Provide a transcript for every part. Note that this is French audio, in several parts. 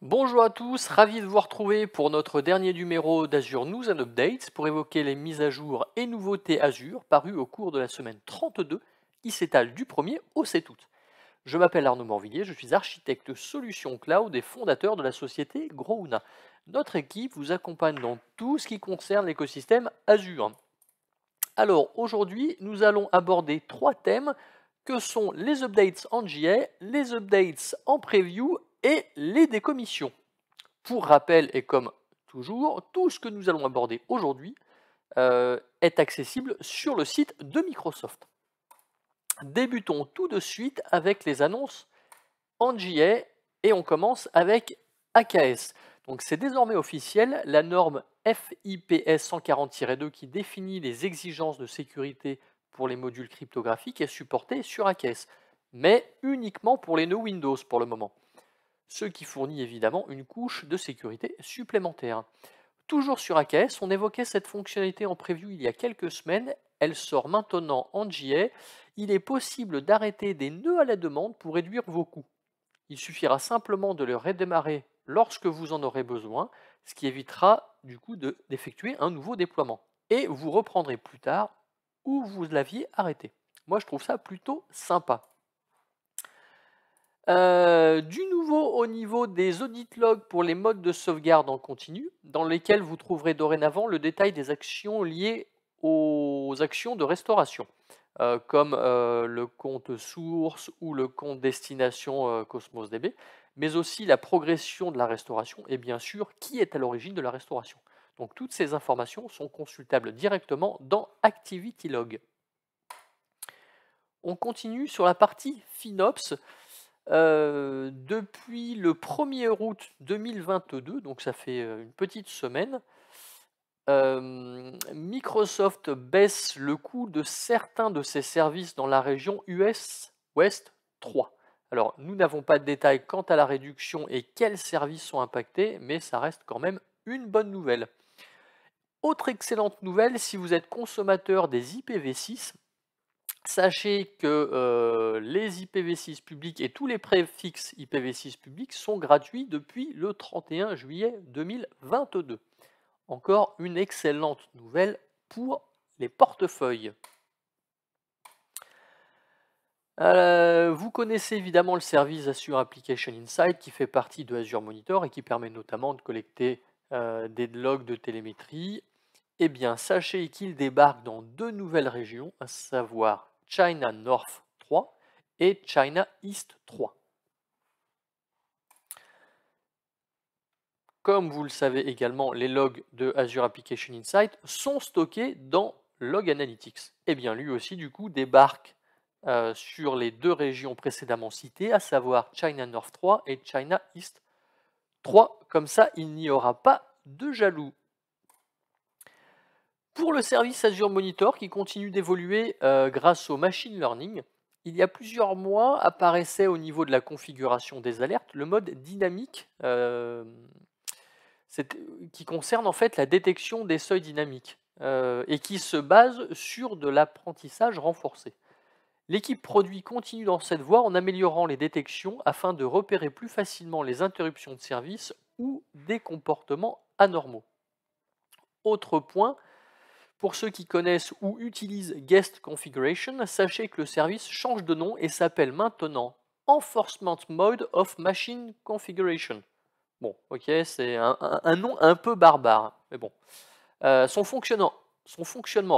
Bonjour à tous, ravi de vous retrouver pour notre dernier numéro d'Azure News and Updates pour évoquer les mises à jour et nouveautés Azure parues au cours de la semaine 32 qui s'étale du 1er au 7 août. Je m'appelle Arnaud Morvillier, je suis architecte solution cloud et fondateur de la société Grouna. Notre équipe vous accompagne dans tout ce qui concerne l'écosystème Azure. Alors aujourd'hui, nous allons aborder trois thèmes que sont les updates en GA, les updates en preview et les décommissions. Pour rappel, et comme toujours, tout ce que nous allons aborder aujourd'hui euh, est accessible sur le site de Microsoft. Débutons tout de suite avec les annonces en GA et on commence avec AKS. Donc c'est désormais officiel, la norme FIPS 140-2 qui définit les exigences de sécurité pour les modules cryptographiques est supportée sur AKS, mais uniquement pour les nœuds Windows pour le moment ce qui fournit évidemment une couche de sécurité supplémentaire. Toujours sur AKS, on évoquait cette fonctionnalité en preview il y a quelques semaines, elle sort maintenant en GA. Il est possible d'arrêter des nœuds à la demande pour réduire vos coûts. Il suffira simplement de le redémarrer lorsque vous en aurez besoin, ce qui évitera du coup d'effectuer un nouveau déploiement. Et vous reprendrez plus tard où vous l'aviez arrêté. Moi je trouve ça plutôt sympa. Euh, du nouveau au niveau des audit logs pour les modes de sauvegarde en continu, dans lesquels vous trouverez dorénavant le détail des actions liées aux actions de restauration, euh, comme euh, le compte source ou le compte destination Cosmos DB, mais aussi la progression de la restauration et bien sûr qui est à l'origine de la restauration. Donc toutes ces informations sont consultables directement dans ActivityLog. On continue sur la partie FinOps. Euh, depuis le 1er août 2022, donc ça fait euh, une petite semaine, euh, Microsoft baisse le coût de certains de ses services dans la région US West 3. Alors, nous n'avons pas de détails quant à la réduction et quels services sont impactés, mais ça reste quand même une bonne nouvelle. Autre excellente nouvelle, si vous êtes consommateur des IPv6, Sachez que euh, les IPv6 publics et tous les préfixes IPv6 publics sont gratuits depuis le 31 juillet 2022. Encore une excellente nouvelle pour les portefeuilles. Euh, vous connaissez évidemment le service Azure Application Insight qui fait partie de Azure Monitor et qui permet notamment de collecter euh, des logs de télémétrie. Eh bien, sachez qu'il débarque dans deux nouvelles régions, à savoir China North 3 et China East 3. Comme vous le savez également, les logs de Azure Application Insight sont stockés dans Log Analytics. Et eh bien lui aussi du coup débarque euh, sur les deux régions précédemment citées, à savoir China North 3 et China East 3. Comme ça, il n'y aura pas de jaloux. Pour le service Azure Monitor qui continue d'évoluer euh, grâce au machine learning, il y a plusieurs mois apparaissait au niveau de la configuration des alertes le mode dynamique euh, qui concerne en fait la détection des seuils dynamiques euh, et qui se base sur de l'apprentissage renforcé. L'équipe produit continue dans cette voie en améliorant les détections afin de repérer plus facilement les interruptions de service ou des comportements anormaux. Autre point, pour ceux qui connaissent ou utilisent Guest Configuration, sachez que le service change de nom et s'appelle maintenant Enforcement Mode of Machine Configuration. Bon, ok, c'est un, nom un peu barbare, mais bon. Euh, son, fonctionnement,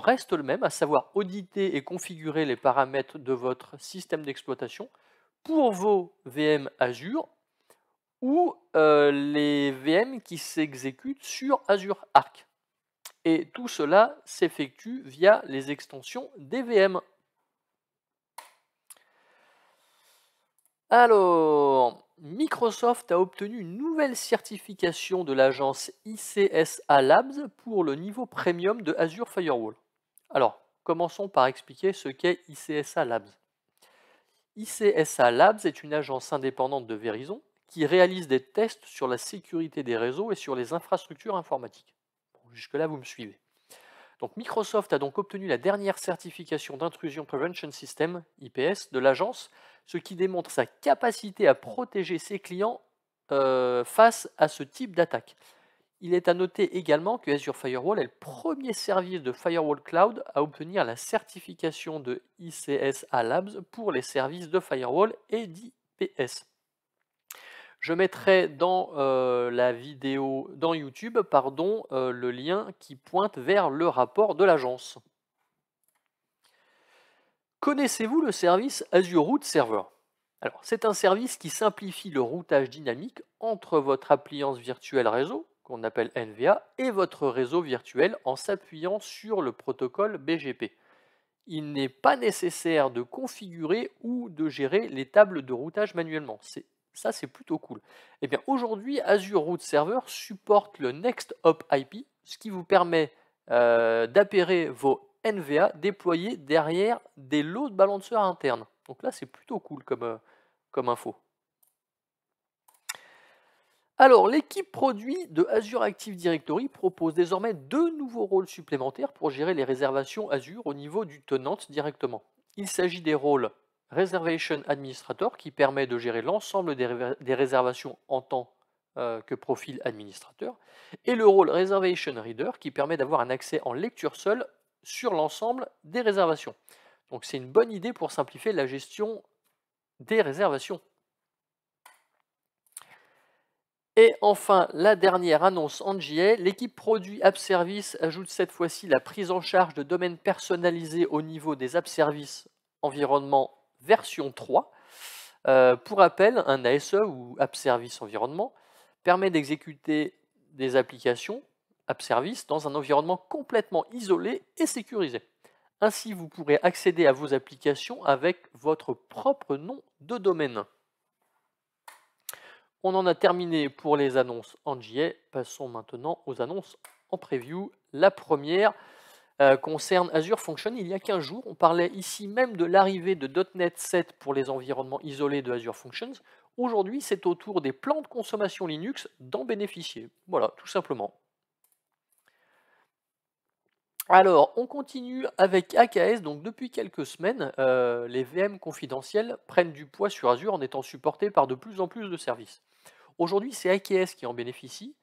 reste le même, à savoir auditer et configurer les paramètres de votre système d'exploitation pour vos VM Azure ou euh, les VM qui s'exécutent sur Azure Arc. Et tout cela s'effectue via les extensions DVM. Alors, Microsoft a obtenu une nouvelle certification de l'agence ICSA Labs pour le niveau premium de Azure Firewall. Alors, commençons par expliquer ce qu'est ICSA Labs. ICSA Labs est une agence indépendante de Verizon qui réalise des tests sur la sécurité des réseaux et sur les infrastructures informatiques. Jusque-là, vous me suivez. Donc Microsoft a donc obtenu la dernière certification d'intrusion prevention system, IPS, de l'agence, ce qui démontre sa capacité à protéger ses clients euh, face à ce type d'attaque. Il est à noter également que Azure Firewall est le premier service de Firewall Cloud à obtenir la certification de ICSA Labs pour les services de Firewall et d'IPS. Je mettrai dans euh, la vidéo, dans YouTube, euh, le lien qui pointe vers le rapport de l'agence. Connaissez-vous le service Azure Route Server? C'est un service qui simplifie le routage dynamique entre votre appliance virtuelle réseau, qu'on appelle NVA, et votre réseau virtuel en s'appuyant sur le protocole BGP. Il n'est pas nécessaire de configurer ou de gérer les tables de routage manuellement. Ça, c'est plutôt cool. Eh bien, aujourd'hui, Azure Route Server supporte le Next Hop IP, ce qui vous permet euh, d'appairer vos NVA déployés derrière des lots de balanceurs internes. Donc là, c'est plutôt cool comme, euh, comme info. Alors, l'équipe produit de Azure Active Directory propose désormais deux nouveaux rôles supplémentaires pour gérer les réservations Azure au niveau du tenant directement. Il s'agit des rôles Reservation Administrator qui permet de gérer l'ensemble des, réservations en tant euh, que profil administrateur, et le rôle Reservation Reader qui permet d'avoir un accès en lecture seule sur l'ensemble des réservations. Donc c'est une bonne idée pour simplifier la gestion des réservations. Et enfin, la dernière annonce en JA, l'équipe produit App Service ajoute cette fois-ci la prise en charge de domaines personnalisés au niveau des App Service environnement version 3. Euh, pour rappel, un ASE ou App Service Environnement permet d'exécuter des applications App Service dans un environnement complètement isolé et sécurisé. Ainsi, vous pourrez accéder à vos applications avec votre propre nom de domaine. On en a terminé pour les annonces en JA. Passons maintenant aux annonces en preview. La première, euh, concerne Azure Function. Il y a 15 jours, on parlait ici même de l'arrivée de .NET 7 pour les environnements isolés de Azure Functions. Aujourd'hui, c'est au tour des plans de consommation Linux d'en bénéficier. Voilà, tout simplement. Alors, on continue avec AKS. Donc, depuis quelques semaines, euh, les VM confidentiels prennent du poids sur Azure en étant supportés par de plus en plus de services. Aujourd'hui, c'est AKS qui en bénéficie.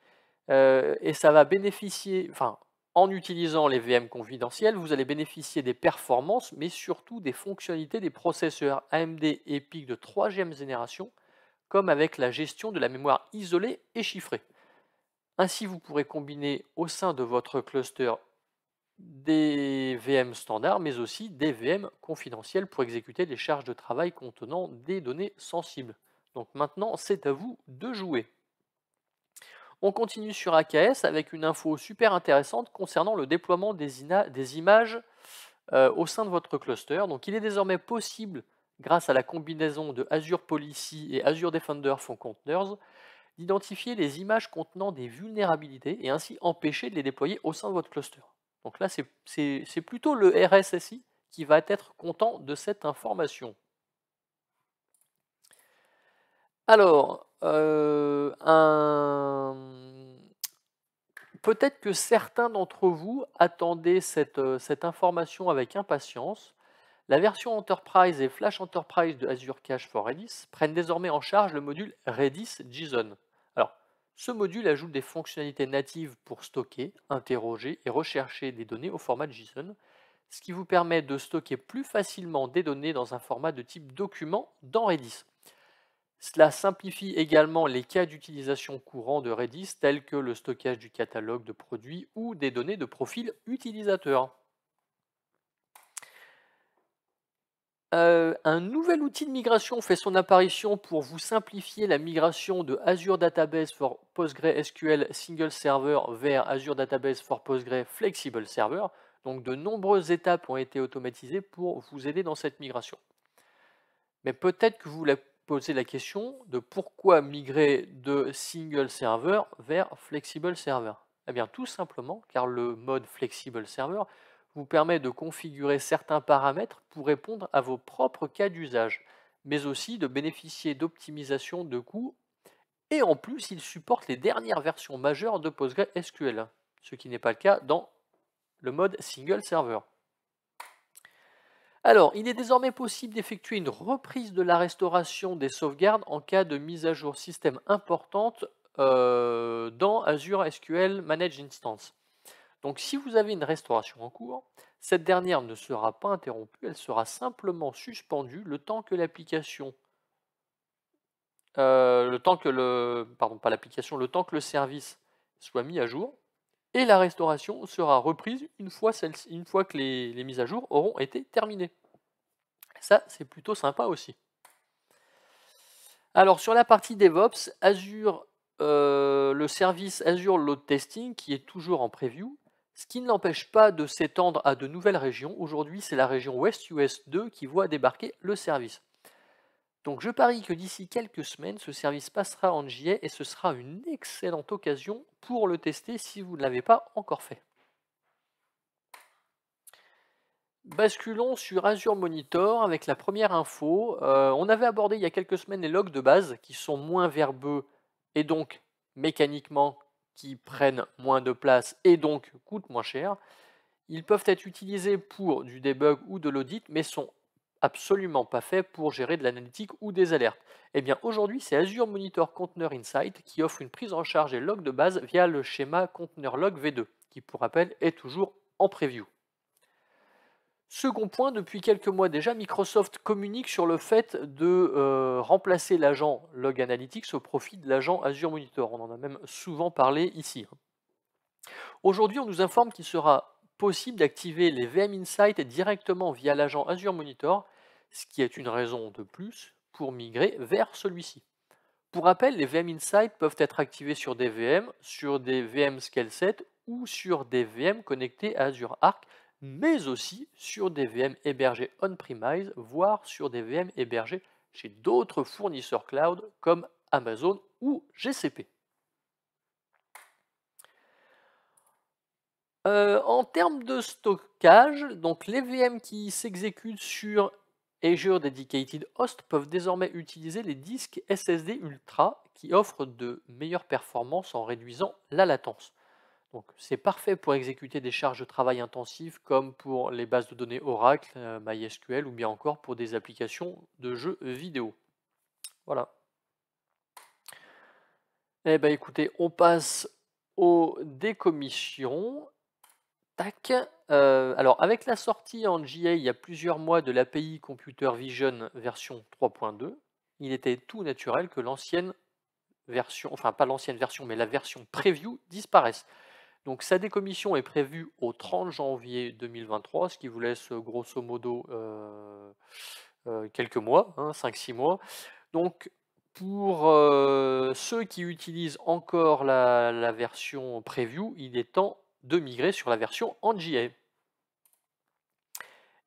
Euh, et ça va bénéficier, enfin, en utilisant les VM confidentiels, vous allez bénéficier des performances, mais surtout des fonctionnalités des processeurs AMD EPIC de 3e génération, comme avec la gestion de la mémoire isolée et chiffrée. Ainsi, vous pourrez combiner au sein de votre cluster des VM standards, mais aussi des VM confidentiels pour exécuter des charges de travail contenant des données sensibles. Donc maintenant, c'est à vous de jouer. On continue sur AKS avec une info super intéressante concernant le déploiement des, images euh, au sein de votre cluster. Donc il est désormais possible, grâce à la combinaison de Azure Policy et Azure Defender for Containers, d'identifier les images contenant des vulnérabilités et ainsi empêcher de les déployer au sein de votre cluster. Donc là, c'est plutôt le RSSI qui va être content de cette information. Alors, euh, peut-être que certains d'entre vous attendaient cette, euh, cette, information avec impatience. La version Enterprise et Flash Enterprise de Azure Cache for Redis prennent désormais en charge le module Redis JSON. Alors, ce module ajoute des fonctionnalités natives pour stocker, interroger et rechercher des données au format JSON, ce qui vous permet de stocker plus facilement des données dans un format de type document dans Redis. Cela simplifie également les cas d'utilisation courants de Redis tels que le stockage du catalogue de produits ou des données de profil utilisateur. Euh, un nouvel outil de migration fait son apparition pour vous simplifier la migration de Azure Database for PostgreSQL Single Server vers Azure Database for Postgre Flexible Server. Donc de nombreuses étapes ont été automatisées pour vous aider dans cette migration. Mais peut-être que vous la poser la question de pourquoi migrer de single server vers flexible server. Eh bien tout simplement car le mode flexible server vous permet de configurer certains paramètres pour répondre à vos propres cas d'usage, mais aussi de bénéficier d'optimisation de coûts et en plus il supporte les dernières versions majeures de PostgreSQL, ce qui n'est pas le cas dans le mode single server. Alors, il est désormais possible d'effectuer une reprise de la restauration des sauvegardes en cas de mise à jour système importante euh, dans Azure SQL Managed Instance. Donc si vous avez une restauration en cours, cette dernière ne sera pas interrompue, elle sera simplement suspendue le temps que l'application, euh, le temps que le, pardon pas l'application, le temps que le service soit mis à jour, et la restauration sera reprise une fois, que les, mises à jour auront été terminées. Ça, c'est plutôt sympa aussi. Alors sur la partie DevOps, Azure, euh, le service Azure Load Testing, qui est toujours en preview, ce qui ne l'empêche pas de s'étendre à de nouvelles régions. Aujourd'hui, c'est la région West US 2 qui voit débarquer le service. Donc je parie que d'ici quelques semaines, ce service passera en JA et ce sera une excellente occasion pour le tester si vous ne l'avez pas encore fait. Basculons sur Azure Monitor avec la première info. Euh, on avait abordé il y a quelques semaines les logs de base qui sont moins verbeux et donc mécaniquement qui prennent moins de place et donc coûtent moins cher. Ils peuvent être utilisés pour du debug ou de l'audit, mais sont absolument pas faits pour gérer de l'analytique ou des alertes. Eh bien aujourd'hui, c'est Azure Monitor Container Insight qui offre une prise en charge des logs de base via le schéma Container Log V2, qui pour rappel est toujours en preview. Second point, depuis quelques mois déjà, Microsoft communique sur le fait de euh, remplacer l'agent Log Analytics au profit de l'agent Azure Monitor. On en a même souvent parlé ici. Hein. Aujourd'hui, on nous informe qu'il sera possible d'activer les VM Insight directement via l'agent Azure Monitor, ce qui est une raison de plus pour migrer vers celui-ci. Pour rappel, les VM Insight peuvent être activés sur des VM, sur des VM Scale 7 ou sur des VM connectés à Azure Arc mais aussi sur des VM hébergés on-premise, voire sur des VM hébergés chez d'autres fournisseurs cloud comme Amazon ou GCP. Euh, en termes de stockage, donc les VM qui s'exécutent sur Azure Dedicated Host peuvent désormais utiliser les disques SSD Ultra qui offrent de meilleures performances en réduisant la latence. Donc c'est parfait pour exécuter des charges de travail intensives comme pour les bases de données Oracle, euh, MySQL ou bien encore pour des applications de jeux vidéo. Voilà. Eh bien écoutez, on passe aux décommissions. Tac. Euh, alors avec la sortie en GA il y a plusieurs mois de l'API Computer Vision version 3.2, il était tout naturel que l'ancienne version, enfin pas l'ancienne version, mais la version preview disparaisse. Donc sa décommission est prévue au 30 janvier 2023, ce qui vous laisse grosso modo euh, euh, quelques mois, 5-6 hein, mois. Donc pour ceux qui utilisent encore la, version preview, il est temps de migrer sur la version en.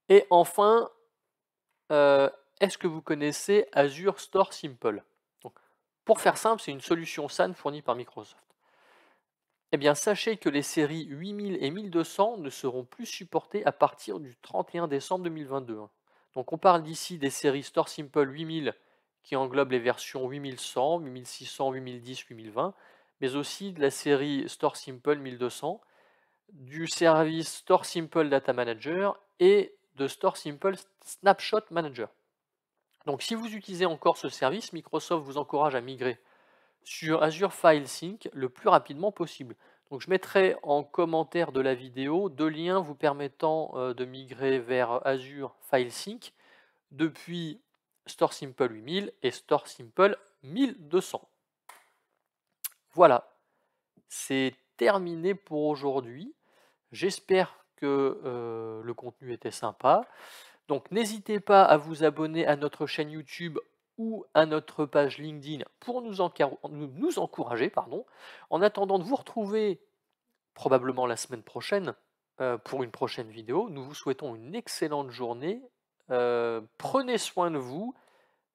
Et enfin, est-ce que vous connaissez Azure Store Simple? Pour faire simple, c'est une solution SAN fournie par Microsoft. Eh bien, sachez que les séries 8000 et 1200 ne seront plus supportées à partir du 31 décembre 2022. Hein. Donc, on parle d'ici des séries Store Simple 8000 qui englobent les versions 8100, 8600, 8010, 8020, mais aussi de la série Store Simple 1200, du service Store Simple Data Manager et de Store Simple Snapshot Manager. Donc, si vous utilisez encore ce service, Microsoft vous encourage à migrer sur Azure File Sync le plus rapidement possible. Donc je mettrai en commentaire de la vidéo deux liens vous permettant euh, de migrer vers Azure File Sync depuis Store Simple 8000 et Store Simple 1200. Voilà, c'est terminé pour aujourd'hui. J'espère que euh, le contenu était sympa. Donc n'hésitez pas à vous abonner à notre chaîne YouTube ou à notre page LinkedIn pour nous, encourager. Pardon. En attendant de vous retrouver probablement la semaine prochaine euh, pour une prochaine vidéo, nous vous souhaitons une excellente journée. Euh, prenez soin de vous.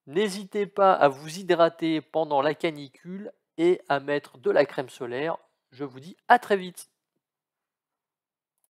N'hésitez pas à vous hydrater pendant la canicule et à mettre de la crème solaire. Je vous dis à très vite.